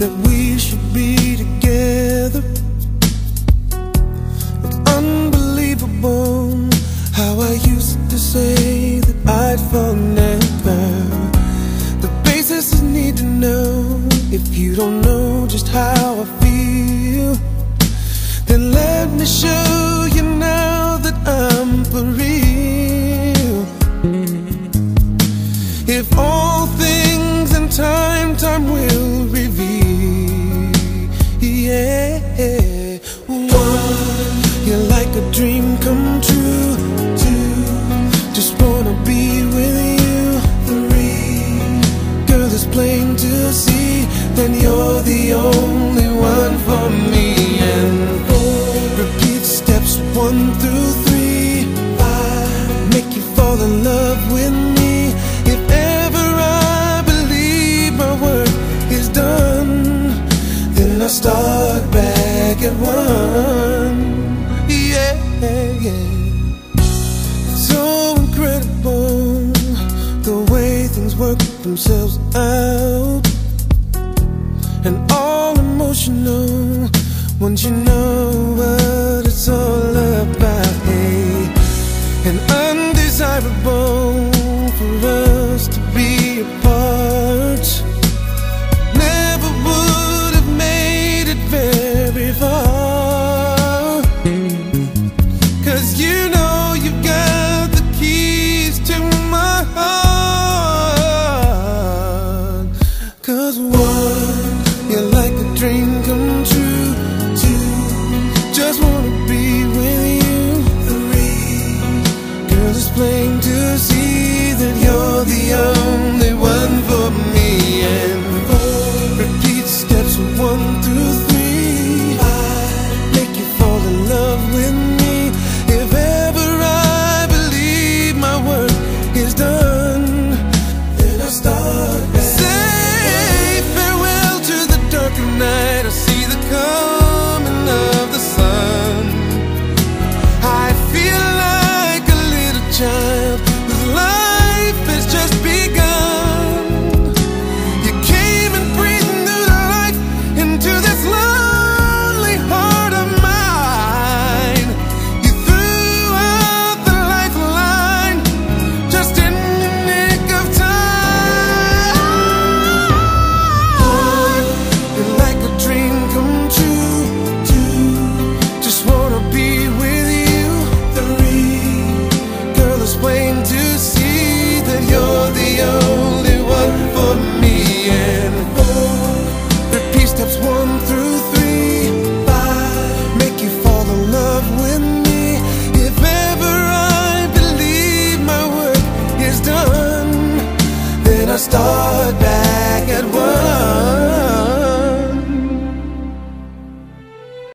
that we should be together. It's unbelievable how I used to say that I'd fall never. The basis is need to know if you don't know just how I feel. Then let me show you now that I'm for real. If all things in time, time will. Yeah. One, you're like a dream come true. Two, just wanna be with you. Three, girl, it's plain to see. Then you're the only back one. Yeah, yeah. So incredible the way things work themselves out, and all emotional once you know start back at one.